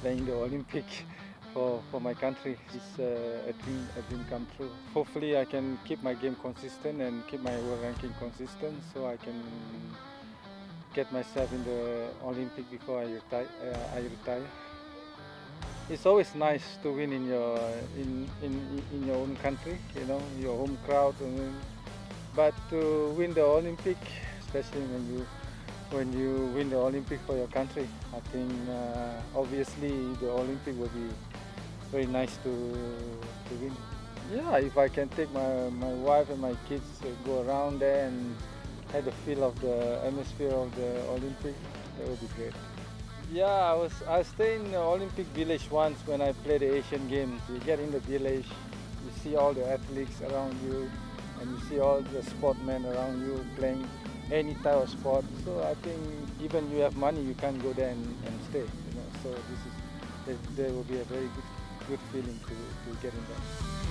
playing the Olympic for, for my country. It's a dream, a dream come true. Hopefully, I can keep my game consistent and keep my world ranking consistent, so I can get myself in the Olympic before I retire. Uh, I retire. It's always nice to win in your in, in in your own country, you know, your home crowd. But to win the Olympic, especially when you when you win the Olympic for your country, I think uh, obviously the Olympic will be very nice to to win. Yeah, if I can take my, my wife and my kids go around there and have the feel of the atmosphere of the Olympic, that would be great. Yeah, I was I stayed in the Olympic Village once when I played the Asian Games. You get in the village, you see all the athletes around you, and you see all the sportmen around you playing any type of sport. So I think even you have money, you can't go there and, and stay. You know, so this is there, there will be a very good good feeling to, to get in there.